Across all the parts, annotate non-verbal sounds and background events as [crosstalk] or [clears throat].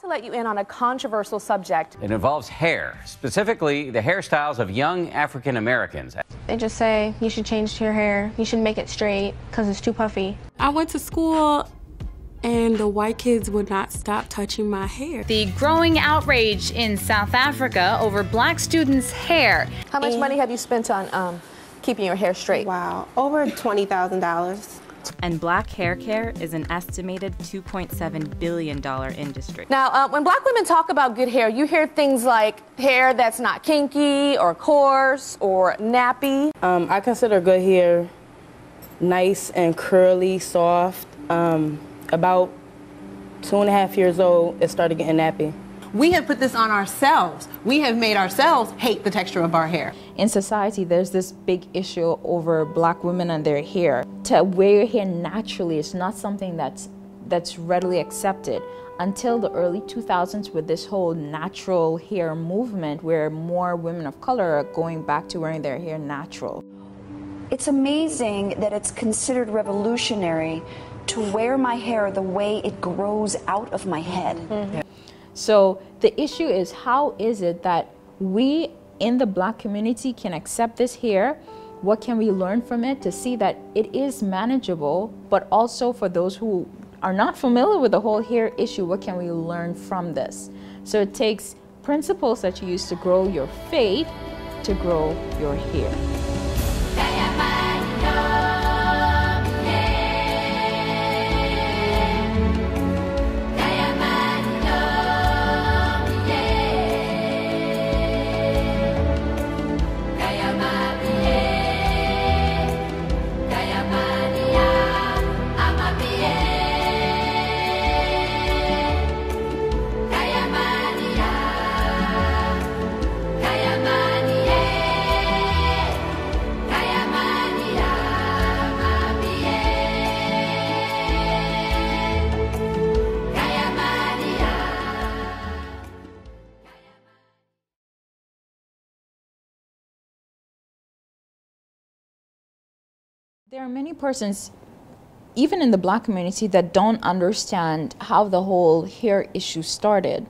to let you in on a controversial subject. It involves hair, specifically the hairstyles of young African Americans. They just say you should change your hair, you should make it straight because it's too puffy. I went to school and the white kids would not stop touching my hair. The growing outrage in South Africa over black students' hair. How much money have you spent on um, keeping your hair straight? Wow, over $20,000. And black hair care is an estimated $2.7 billion industry. Now, uh, when black women talk about good hair, you hear things like hair that's not kinky or coarse or nappy. Um, I consider good hair nice and curly, soft. Um, about two and a half years old, it started getting nappy. We have put this on ourselves. We have made ourselves hate the texture of our hair. In society, there's this big issue over black women and their hair. To wear your hair naturally is not something that's that's readily accepted until the early 2000s with this whole natural hair movement where more women of color are going back to wearing their hair natural. It's amazing that it's considered revolutionary to wear my hair the way it grows out of my head. Mm-hmm. So the issue is how is it that we in the black community can accept this hair? What can we learn from it to see that it is manageable, but also for those who are not familiar with the whole hair issue, what can we learn from this? So it takes principles that you use to grow your faith to grow your hair. There are many persons, even in the black community, that don't understand how the whole hair issue started.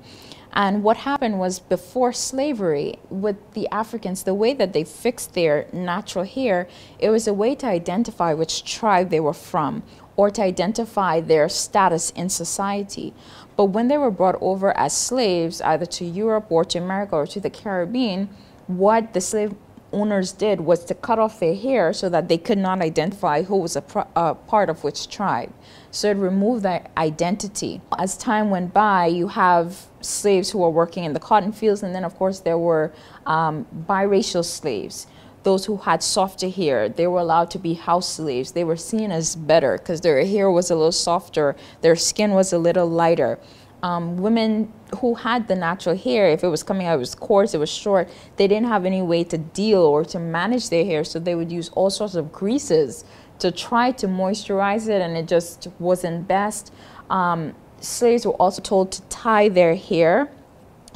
And what happened was before slavery, with the Africans, the way that they fixed their natural hair, it was a way to identify which tribe they were from or to identify their status in society. But when they were brought over as slaves, either to Europe or to America or to the Caribbean, what the slave owners did was to cut off their hair so that they could not identify who was a, a part of which tribe. So it removed that identity. As time went by, you have slaves who were working in the cotton fields, and then, of course, there were um, biracial slaves. Those who had softer hair, they were allowed to be house slaves. They were seen as better because their hair was a little softer, their skin was a little lighter um, women who had the natural hair, if it was coming out, it was coarse, it was short, they didn't have any way to deal or to manage their hair, so they would use all sorts of greases to try to moisturize it, and it just wasn't best. Um, slaves were also told to tie their hair,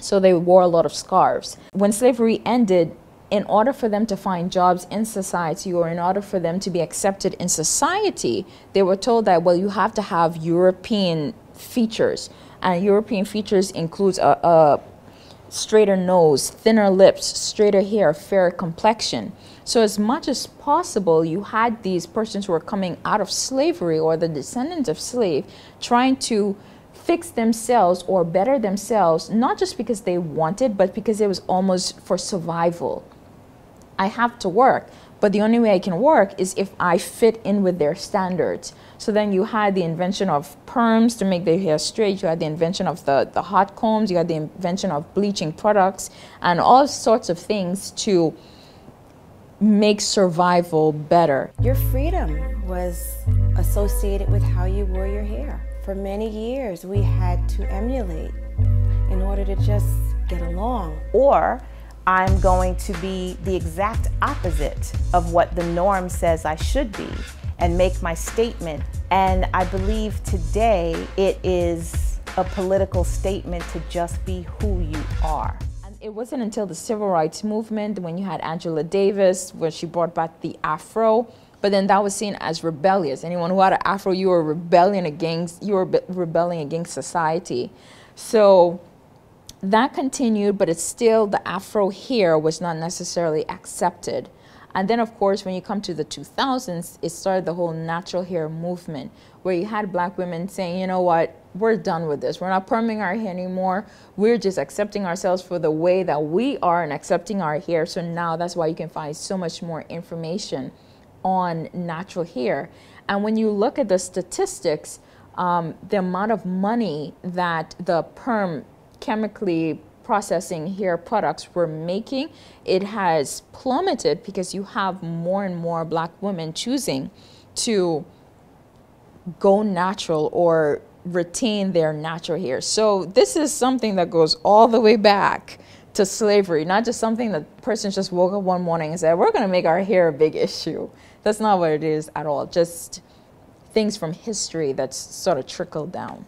so they wore a lot of scarves. When slavery ended, in order for them to find jobs in society or in order for them to be accepted in society, they were told that, well, you have to have European features. And European features includes a, a straighter nose, thinner lips, straighter hair, fairer complexion. So as much as possible, you had these persons who were coming out of slavery or the descendants of slave trying to fix themselves or better themselves, not just because they wanted, but because it was almost for survival. I have to work, but the only way I can work is if I fit in with their standards. So then you had the invention of perms to make their hair straight. You had the invention of the, the hot combs. You had the invention of bleaching products and all sorts of things to make survival better. Your freedom was associated with how you wore your hair. For many years, we had to emulate in order to just get along. Or I'm going to be the exact opposite of what the norm says I should be and make my statement. And I believe today it is a political statement to just be who you are. It wasn't until the civil rights movement when you had Angela Davis, when she brought back the afro, but then that was seen as rebellious. Anyone who had an afro, you were rebelling against you were rebelling against society. So that continued, but it's still the afro hair was not necessarily accepted. And then, of course, when you come to the 2000s, it started the whole natural hair movement, where you had black women saying, you know what, we're done with this. We're not perming our hair anymore. We're just accepting ourselves for the way that we are and accepting our hair. So now that's why you can find so much more information on natural hair. And when you look at the statistics, um, the amount of money that the perm chemically processing hair products we're making, it has plummeted because you have more and more black women choosing to go natural or retain their natural hair. So this is something that goes all the way back to slavery, not just something that persons just woke up one morning and said, we're going to make our hair a big issue. That's not what it is at all. Just things from history that's sort of trickled down.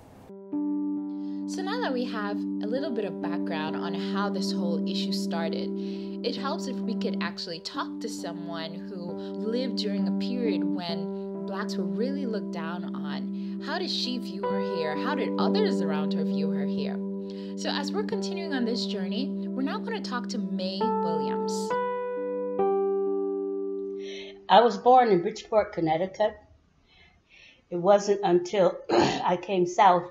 So now that we have a little bit of background on how this whole issue started, it helps if we could actually talk to someone who lived during a period when blacks were really looked down on. How did she view her hair? How did others around her view her hair? So, as we're continuing on this journey, we're now going to talk to May Williams. I was born in Bridgeport, Connecticut. It wasn't until [clears throat] I came south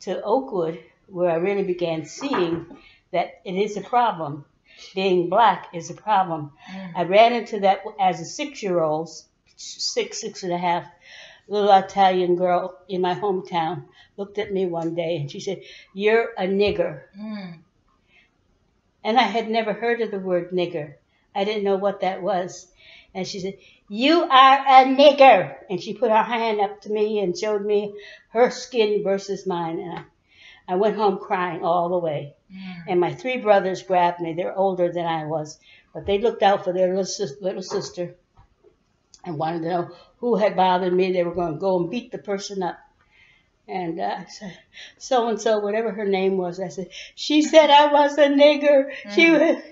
to Oakwood where I really began seeing that it is a problem. Being black is a problem. Mm. I ran into that as a six year old, six, six and a half, little Italian girl in my hometown looked at me one day and she said, You're a nigger. Mm. And I had never heard of the word nigger. I didn't know what that was. And she said, You are a nigger. And she put her hand up to me and showed me her skin versus mine. And I, I went home crying all the way. Mm. And my three brothers grabbed me. They're older than I was, but they looked out for their little, little sister and wanted to know who had bothered me. They were going to go and beat the person up. And uh, so and so, whatever her name was, I said, she said I was a nigger. Mm. She was,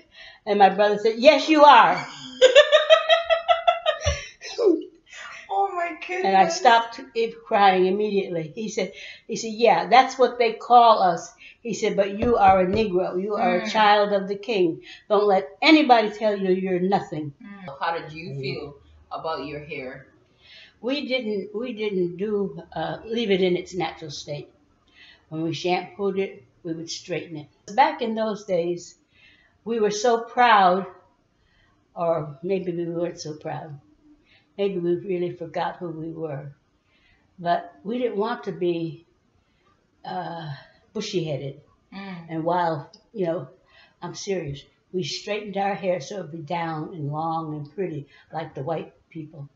and my brother said, yes, you are. [laughs] goodness. And I stopped crying immediately. He said, he said, yeah, that's what they call us. He said, but you are a Negro. You are mm. a child of the king. Don't let anybody tell you you're nothing. Mm. How did you feel about your hair? We didn't, we didn't do, uh, leave it in its natural state. When we shampooed it, we would straighten it. Back in those days, we were so proud, or maybe we weren't so proud, maybe we really forgot who we were. But we didn't want to be uh, bushy headed. Mm. And while, you know, I'm serious, we straightened our hair so it'd be down and long and pretty like the white people.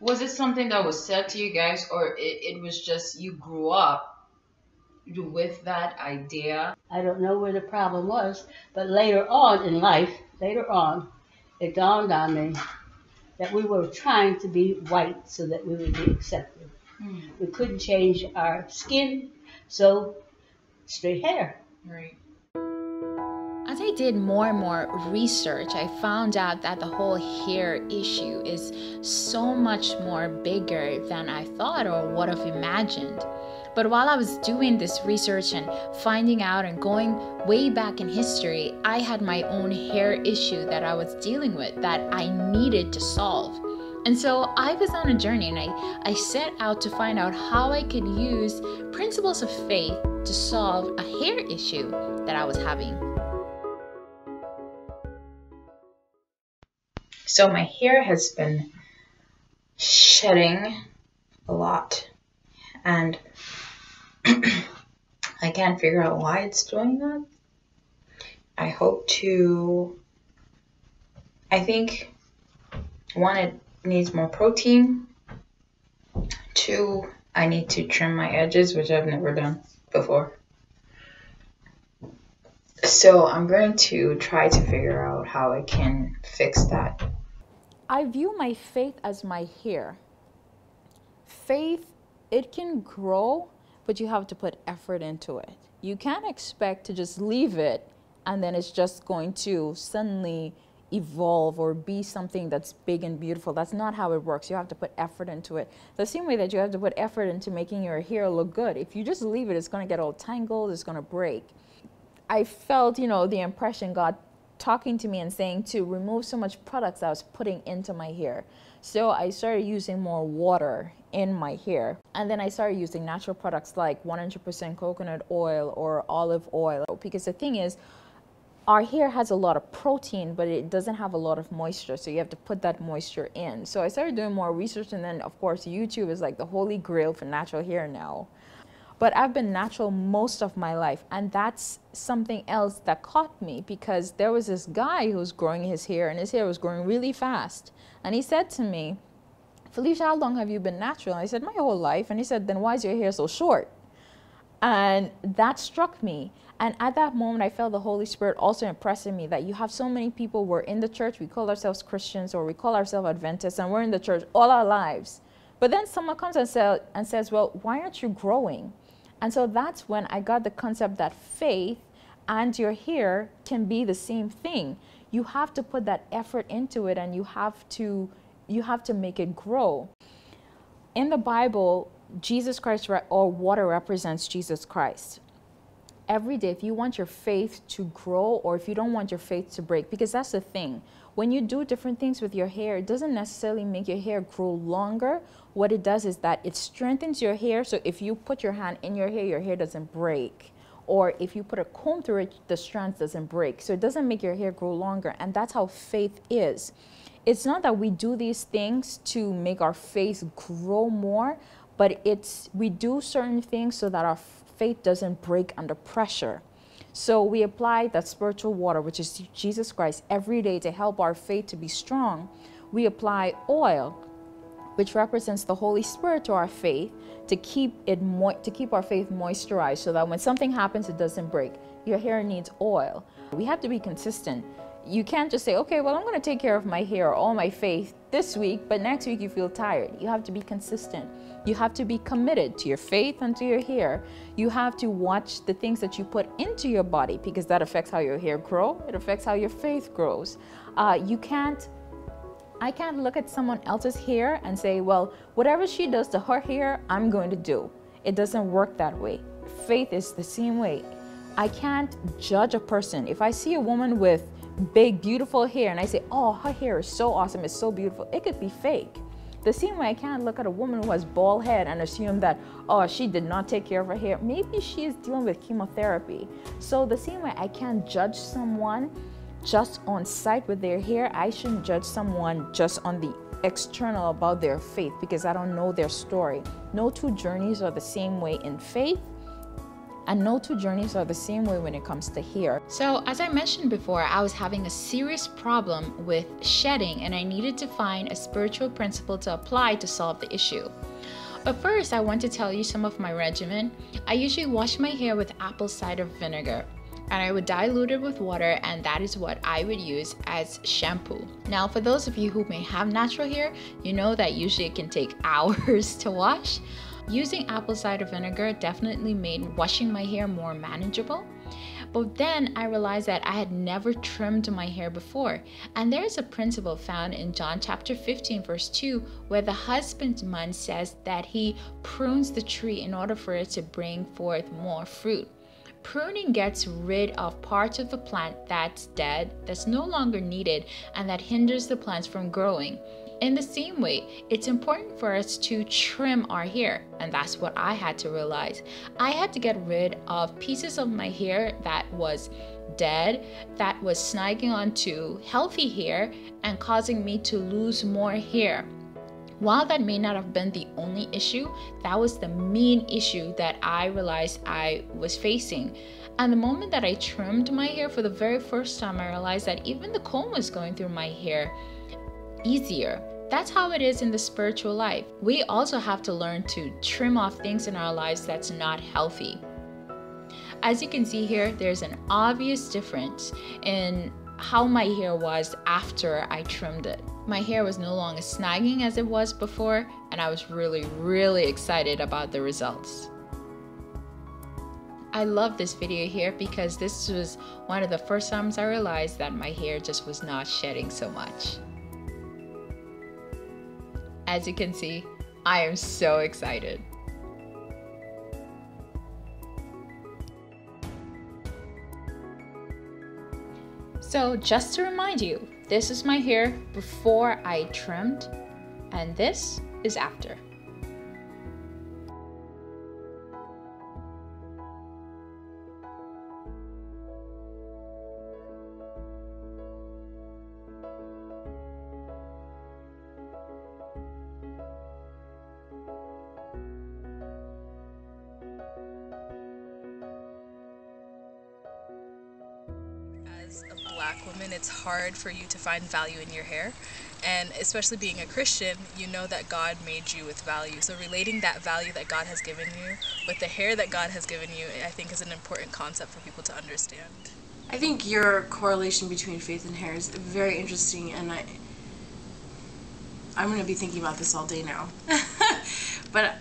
Was it something that was said to you guys, or it, it was just you grew up with that idea? I don't know where the problem was, but later on in life, later on, it dawned on me that we were trying to be white so that we would be accepted. Mm. We couldn't change our skin, so straight hair. Right. I did more and more research, I found out that the whole hair issue is so much more bigger than I thought or would have imagined. But while I was doing this research and finding out and going way back in history, I had my own hair issue that I was dealing with that I needed to solve. And so I was on a journey and I, I set out to find out how I could use principles of faith to solve a hair issue that I was having. So my hair has been shedding a lot and [clears throat] I can't figure out why it's doing that. I hope to, I think, one, it needs more protein. Two, I need to trim my edges, which I've never done before. So I'm going to try to figure out how I can fix that. I view my faith as my hair. Faith, it can grow but you have to put effort into it. You can't expect to just leave it and then it's just going to suddenly evolve or be something that's big and beautiful. That's not how it works. You have to put effort into it. The same way that you have to put effort into making your hair look good. If you just leave it, it's going to get all tangled, it's going to break. I felt, you know, the impression God talking to me and saying to remove so much products I was putting into my hair. So I started using more water in my hair. And then I started using natural products like 100% coconut oil or olive oil. Because the thing is, our hair has a lot of protein, but it doesn't have a lot of moisture. So you have to put that moisture in. So I started doing more research. And then, of course, YouTube is like the holy grail for natural hair now. But I've been natural most of my life. And that's something else that caught me because there was this guy who was growing his hair, and his hair was growing really fast. And he said to me, Felecia, how long have you been natural? And I said, My whole life. And he said, Then why is your hair so short? And that struck me. And at that moment, I felt the Holy Spirit also impressing me that you have so many people, we're in the church, we call ourselves Christians or we call ourselves Adventists, and we're in the church all our lives. But then someone comes and, say, and says, Well, why aren't you growing? And so that's when I got the concept that faith and your hair can be the same thing. You have to put that effort into it and you have to you have to make it grow. In the Bible, Jesus Christ or water represents Jesus Christ. Every day, if you want your faith to grow or if you don't want your faith to break, because that's the thing. When you do different things with your hair, it doesn't necessarily make your hair grow longer. What it does is that it strengthens your hair. So if you put your hand in your hair, your hair doesn't break. Or if you put a comb through it, the strands doesn't break. So it doesn't make your hair grow longer. And that's how faith is it's not that we do these things to make our faith grow more, but it's we do certain things so that our faith doesn't break under pressure. So we apply that spiritual water, which is Jesus Christ, every day to help our faith to be strong. We apply oil, which represents the Holy Spirit to our faith, to keep it to keep our faith moisturized, so that when something happens, it doesn't break. Your hair needs oil. We have to be consistent you can't just say, okay, well, I'm going to take care of my hair or all my faith this week, but next week you feel tired. You have to be consistent. You have to be committed to your faith and to your hair. You have to watch the things that you put into your body because that affects how your hair grows. It affects how your faith grows. Uh, you can't. I can't look at someone else's hair and say, well, whatever she does to her hair, I'm going to do. It doesn't work that way. Faith is the same way. I can't judge a person. If I see a woman with big, beautiful hair, and I say, oh, her hair is so awesome, it's so beautiful, it could be fake. The same way I can't look at a woman who has bald head and assume that, oh, she did not take care of her hair. Maybe she is dealing with chemotherapy. So the same way I can't judge someone just on sight with their hair, I shouldn't judge someone just on the external about their faith because I don't know their story. No two journeys are the same way in faith and no two journeys are the same way when it comes to hair. So, as I mentioned before, I was having a serious problem with shedding, and I needed to find a spiritual principle to apply to solve the issue. But first, I want to tell you some of my regimen. I usually wash my hair with apple cider vinegar and I would dilute it with water, and that is what I would use as shampoo. Now, for those of you who may have natural hair, you know that usually it can take [laughs] hours to wash. Using apple cider vinegar definitely made washing my hair more manageable. But then I realized that I had never trimmed my hair before. And there is a principle found in John chapter 15, verse 2, where the husbandman says that he prunes the tree in order for it to bring forth more fruit. Pruning gets rid of parts of the plant that's dead, that's no longer needed, and that hinders the plants from growing. In the same way, it's important for us to trim our hair, and that's what I had to realize. I had to get rid of pieces of my hair that was dead, that was snagging onto healthy hair and causing me to lose more hair. While that may not have been the only issue, that was the main issue that I realized I was facing. And the moment that I trimmed my hair for the very first time, I realized that even the comb was going through my hair easier. That's how it is in the spiritual life. We also have to learn to trim off things in our lives that's not healthy. As you can see here, there's an obvious difference in how my hair was after I trimmed it. My hair was no longer snagging as it was before, and I was really, really excited about the results. I love this video here because this was one of the first times I realized that my hair just was not shedding so much. As you can see, I am so excited. So just to remind you, this is my hair before I trimmed and this is after. Hard for you to find value in your hair. And especially being a Christian, you know that God made you with value. So relating that value that God has given you with the hair that God has given you, I think is an important concept for people to understand. I think your correlation between faith and hair is very interesting, and I, I'm going to be thinking about this all day now. [laughs] but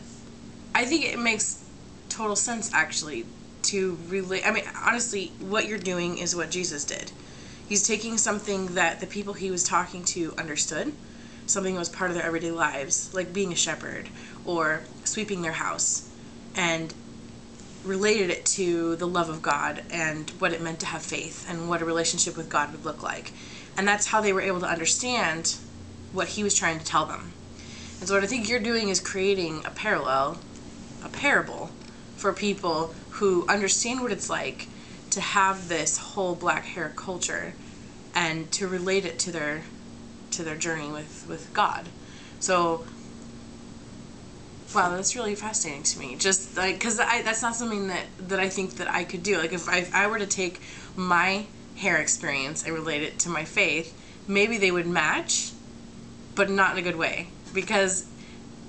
I think it makes total sense, actually, to relate. I mean, honestly, what you're doing is what Jesus did. He's taking something that the people he was talking to understood, something that was part of their everyday lives, like being a shepherd or sweeping their house, and related it to the love of God and what it meant to have faith and what a relationship with God would look like. And that's how they were able to understand what he was trying to tell them. And so what I think you're doing is creating a parallel, a parable for people who understand what it's like to have this whole black hair culture and to relate it to their to their journey with with God. So wow, that's really fascinating to me. Just like cuz I that's not something that that I think that I could do. Like if I if I were to take my hair experience and relate it to my faith, maybe they would match, but not in a good way because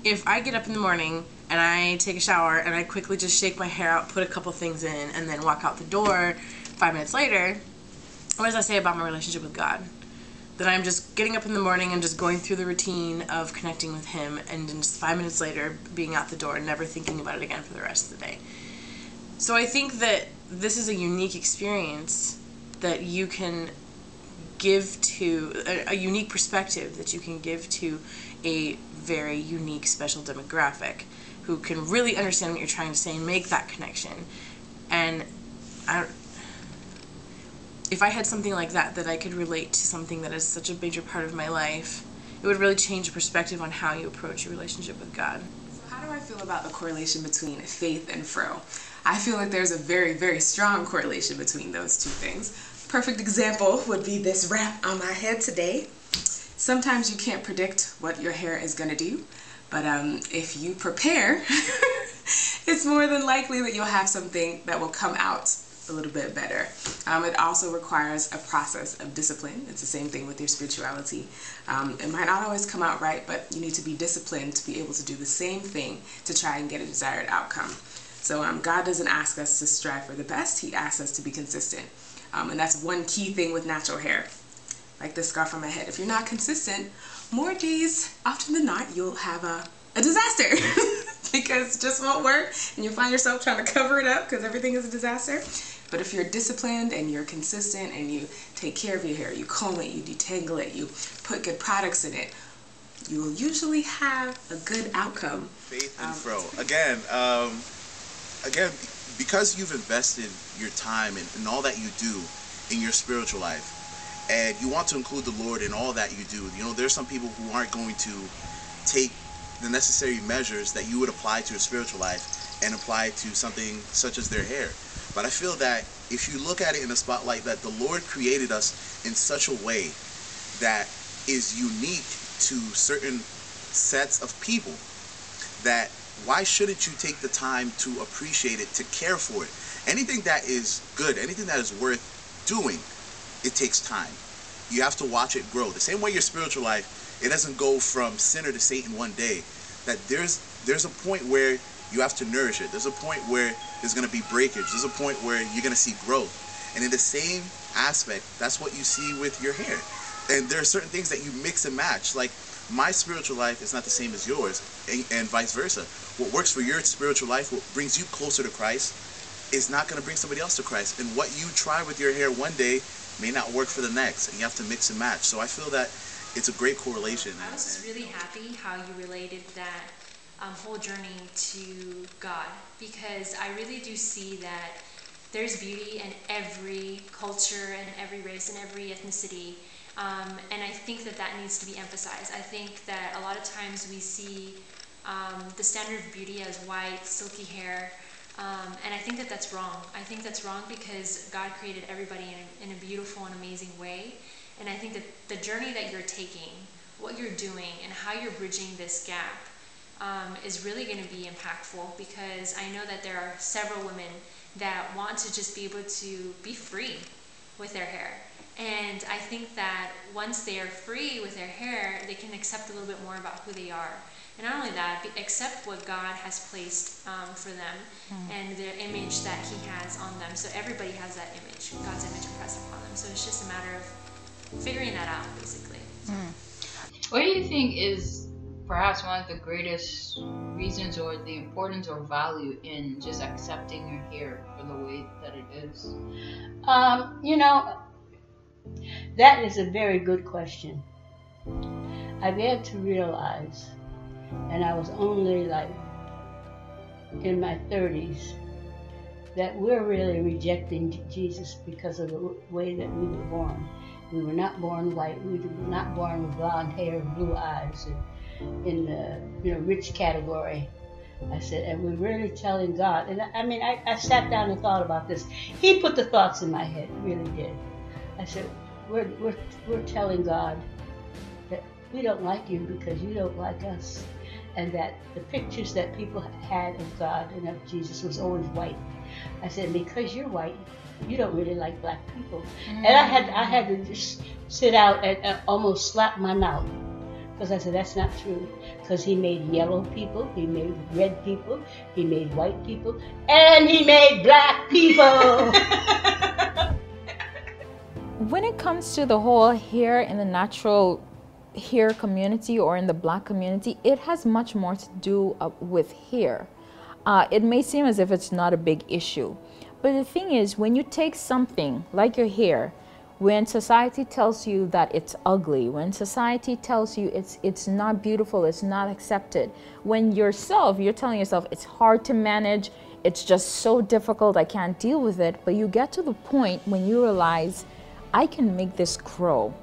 if I get up in the morning and I take a shower and I quickly just shake my hair out, put a couple things in, and then walk out the door five minutes later, what does that say about my relationship with God? That I'm just getting up in the morning and just going through the routine of connecting with Him, and then just five minutes later being out the door and never thinking about it again for the rest of the day. So I think that this is a unique experience that you can give to a, a unique perspective that you can give to a very unique special demographic who can really understand what you're trying to say and make that connection. And I, if I had something like that that I could relate to something that is such a major part of my life, it would really change your perspective on how you approach your relationship with God. So how do I feel about the correlation between faith and fro? I feel like there's a very, very strong correlation between those two things. Perfect example would be this wrap on my head today. Sometimes you can't predict what your hair is going to do, but um, if you prepare, [laughs] it's more than likely that you'll have something that will come out a little bit better. Um, it also requires a process of discipline. It's the same thing with your spirituality. Um, it might not always come out right, but you need to be disciplined to be able to do the same thing to try and get a desired outcome. So um, God doesn't ask us to strive for the best, He asks us to be consistent. Um, and that's one key thing with natural hair. Like this scarf on my head. If you're not consistent, more days, often than not, you'll have a, a disaster. [laughs] because it just won't work and you'll find yourself trying to cover it up because everything is a disaster. But if you're disciplined and you're consistent and you take care of your hair, you comb it, you detangle it, you put good products in it, you will usually have a good outcome. Faith and um, fro. Again, um, again, because you've invested your time and, and all that you do in your spiritual life, and you want to include the Lord in all that you do. You know, there's some people who aren't going to take the necessary measures that you would apply to your spiritual life and apply to something such as their hair. But I feel that if you look at it in a spotlight that the Lord created us in such a way that is unique to certain sets of people, that why shouldn't you take the time to appreciate it, to care for it? Anything that is good, anything that is worth doing, it takes time. You have to watch it grow. The same way your spiritual life, it doesn't go from sinner to saint in one day. That there's there's a point where you have to nourish it. There's a point where there's going to be breakage. There's a point where you're going to see growth. And in the same aspect, that's what you see with your hair. And there are certain things that you mix and match. Like my spiritual life is not the same as yours, and, and vice versa. What works for your spiritual life, what brings you closer to Christ, is not going to bring somebody else to Christ. And what you try with your hair one day may not work for the next, and you have to mix and match. So I feel that it's a great correlation. I was just really happy how you related that um, whole journey to God because I really do see that there's beauty in every culture and every race and every ethnicity. Um, and I think that that needs to be emphasized. I think that a lot of times we see um, the standard of beauty as white, silky hair, um, and I think that that's wrong. I think that's wrong because God created everybody in a, in a beautiful and amazing way. And I think that the journey that you're taking, what you're doing, and how you're bridging this gap um, is really going to be impactful because I know that there are several women that want to just be able to be free with their hair. And I think that once they are free with their hair, they can accept a little bit more about who they are. And not only that, accept what God has placed um, for them mm. and the image that He has on them. So everybody has that image, God's image impressed upon them. So it's just a matter of figuring that out, basically. Mm. What do you think is perhaps one of the greatest reasons or the importance or value in just accepting your hair for the way that it is? Um, you know, that is a very good question. I've had to realize and I was only like in my 30s, that we're really rejecting Jesus because of the way that we were born. We were not born white. We were not born with blonde hair blue eyes and in the you know rich category. I said, and we're really telling God. And I, I mean, I, I sat down and thought about this. He put the thoughts in my head, really did. I said, we're, we're, we're telling God that we don't like you because you don't like us and that the pictures that people had of God and of Jesus was always white. I said, because you're white, you don't really like black people. Mm. And I had I had to just sit out and, and almost slap my mouth because I said that's not true. Because he made yellow people, he made red people, he made white people, and he made black people. [laughs] when it comes to the whole hair in the natural hair community or in the black community, it has much more to do uh, with hair. Uh, it may seem as if it's not a big issue. But the thing is, when you take something like your hair, when society tells you that it's ugly, when society tells you it's it's not beautiful, it's not accepted, when yourself you're telling yourself it's hard to manage, it's just so difficult, I can't deal with it, but you get to the point when you realize I can make this grow.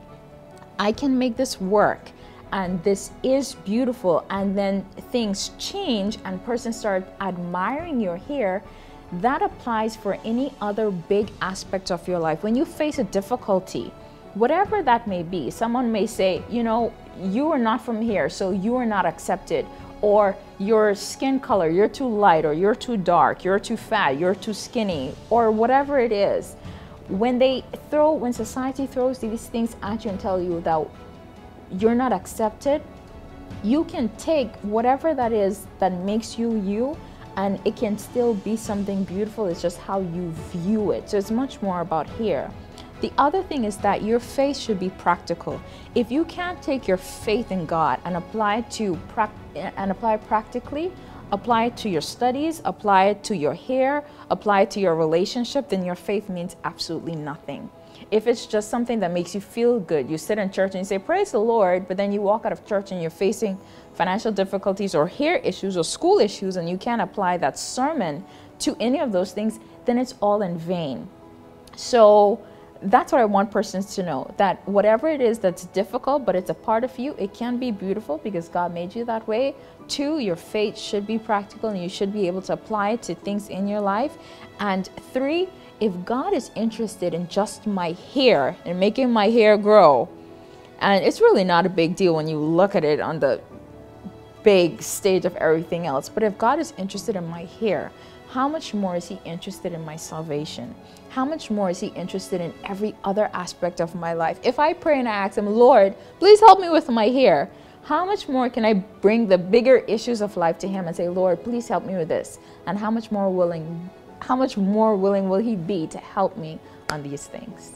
I can make this work and this is beautiful and then things change and person start admiring your hair that applies for any other big aspect of your life. When you face a difficulty whatever that may be someone may say you know you are not from here so you are not accepted or your skin color you're too light or you're too dark you're too fat you're too skinny or whatever it is when they throw when society throws these things at you and tell you that you're not accepted you can take whatever that is that makes you you and it can still be something beautiful. It's just how you view it. So it's much more about here. The other thing is that your faith should be practical. If you can't take your faith in god and apply to and apply it practically apply it to your studies, apply it to your hair, apply it to your relationship, then your faith means absolutely nothing. If it's just something that makes you feel good, you sit in church and you say, Praise the Lord, but then you walk out of church and you're facing financial difficulties or hair issues or school issues and you can't apply that sermon to any of those things, then it's all in vain. So, that's what I want persons to know that whatever it is that's difficult, but it's a part of you, it can be beautiful because God made you that way. Two, your faith should be practical and you should be able to apply it to things in your life. And three, if God is interested in just my hair and making my hair grow, and it's really not a big deal when you look at it on the big stage of everything else, but if God is interested in my hair, how much more is He interested in my salvation? How much more is He interested in every other aspect of my life? If I pray and I ask Him, Lord, please help me with my hair, how much more can I bring the bigger issues of life to him and say, Lord, please help me with this? And how much more willing, how much more willing will he be to help me on these things?